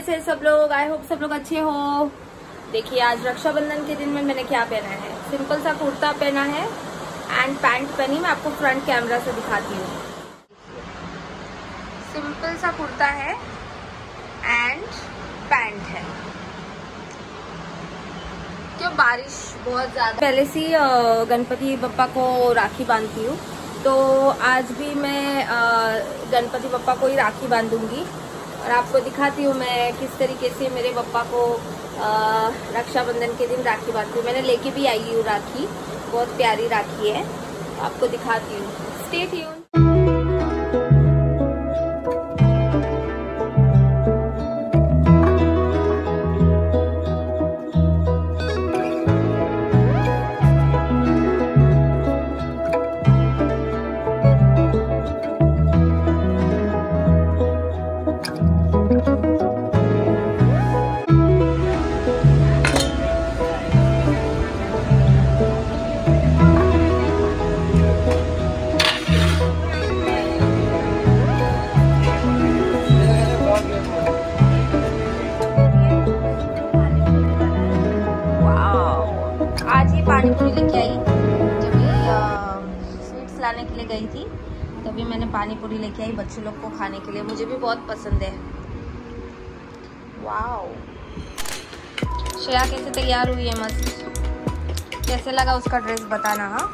कैसे सब लोग आई होप सब लोग अच्छे हो। देखिए, आज रक्षाबंधन के दिन में मैंने क्या पहना है? सिंपल सा कुर्ता पहना है एंड पैंट पहनी, मैं आपको फ्रंट कैमरा से दिखाती हूँ। सिंपल सा कुर्ता है एंड पैंट है। क्यों? बारिश बहुत ज़्यादा। पहले से गणपति बप्पा को राखी बांधती हूँ तो आज भी मैं गणपति बप्पा को ही राखी बांधूँगी। और आपको दिखाती हूँ मैं किस तरीके से मेरे पप्पा को रक्षाबंधन के दिन राखी बांधती हूँ। मैंने लेके भी आई हूँ राखी। बहुत प्यारी राखी है। आपको दिखाती हूँ। स्टेट ट्यून गई थी। तभी मैंने पानी पूरी लेके आई बच्चे लोग को खाने के लिए। मुझे भी बहुत पसंद है। वाओ श्रेया कैसे तैयार हुई है मस्त? कैसे लगा उसका ड्रेस बताना हाँ?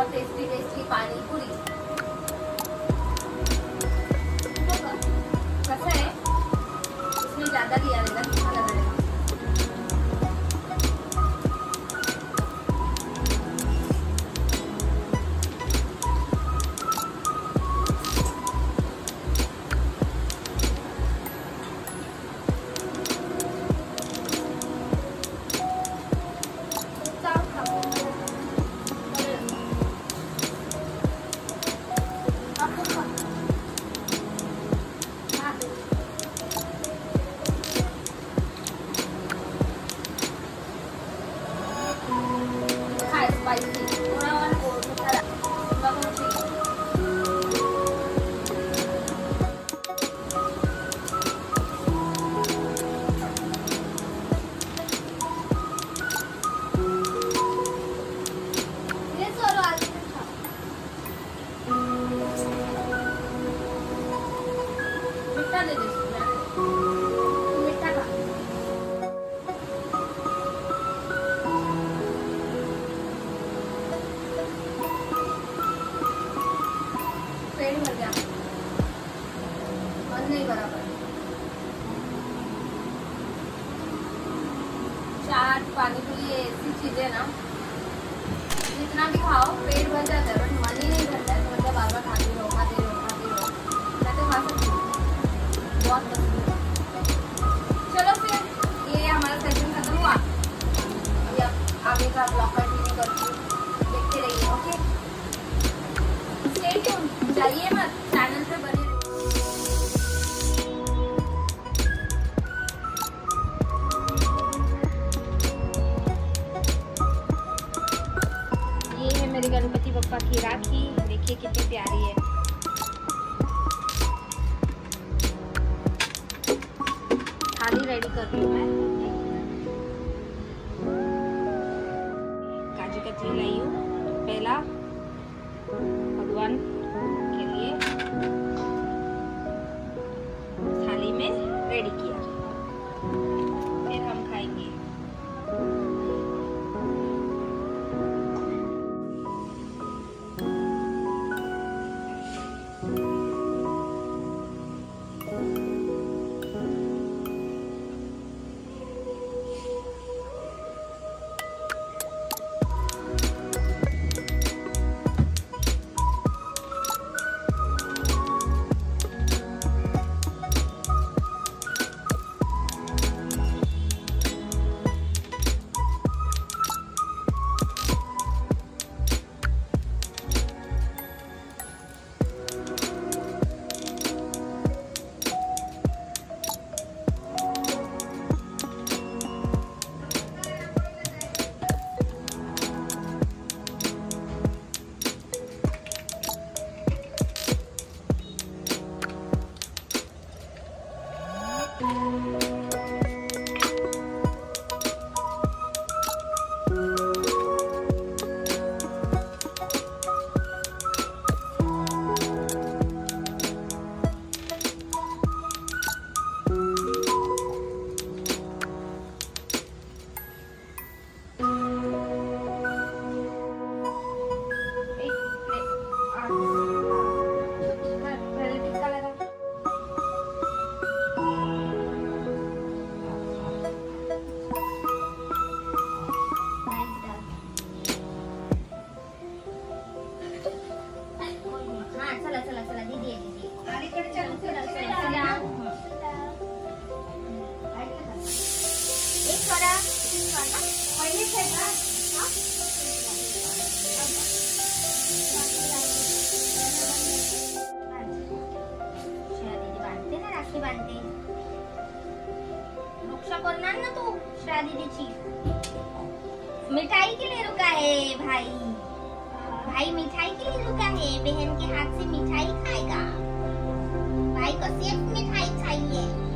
बहुत टेस्टी टेस्टी पानी पूरी। कैसा है। इसमें ज़्यादा दिया रहेगा चाट पानी पूरी ये ऐसी चीज़ें ना। जितना भी खाओ, पेट भर जाता है बट मन ही नहीं भरता है तो मतलब बार बार खाती रहो खाती रहो खाती रहो। मैं तो खा सकती हूँ। बहुत पसंद है। चलो फिर, ये हमारा सेशन खत्म हुआ। अभी आप आगे का ब्लॉग कंटिन्यू करती हूँ। देखते रहिए ओके जाइए देखिए कितनी प्यारी है। थाली रेडी कर रही हूँ मैं। काजू कतली लाई हूँ। पहला बता शादी दीची मिठाई के लिए रुका है भाई। भाई मिठाई के लिए रुका है। बहन के हाथ से मिठाई खाएगा। भाई को सिर्फ़ मिठाई चाहिए।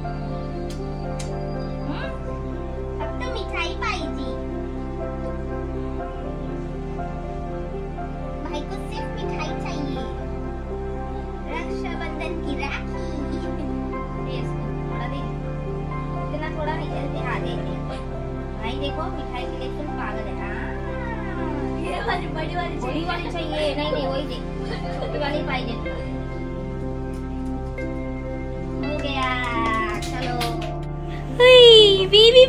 वाली बड़ी वाली बड़ी वाली चाहिए नहीं नहीं वही दे छोटी वाली पाई दे हो गया चलो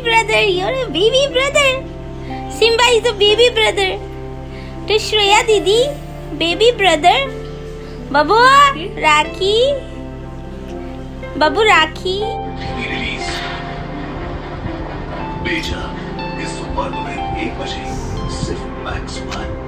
brother, you're a baby brother. Simba is the baby brother. To Shreya didi, baby brother. Babu, Rakhi. Babu Rakhi. Release बेजा इस सोमवार दोपहर एक बजे Max One.